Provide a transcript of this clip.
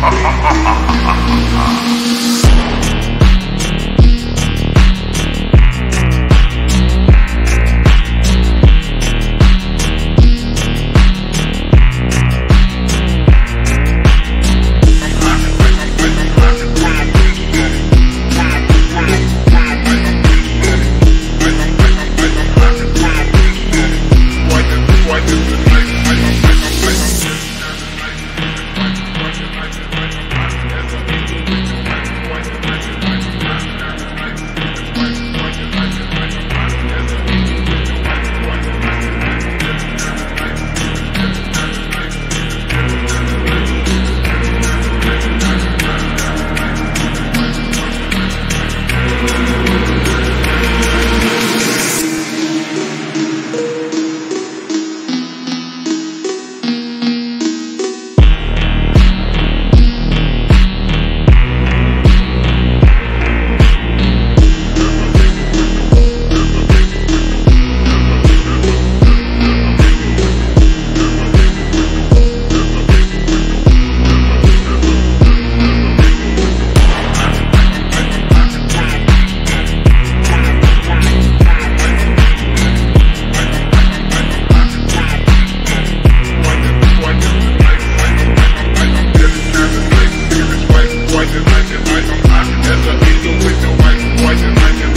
ha ha ha ha I'm hot as a angel with the white, white and.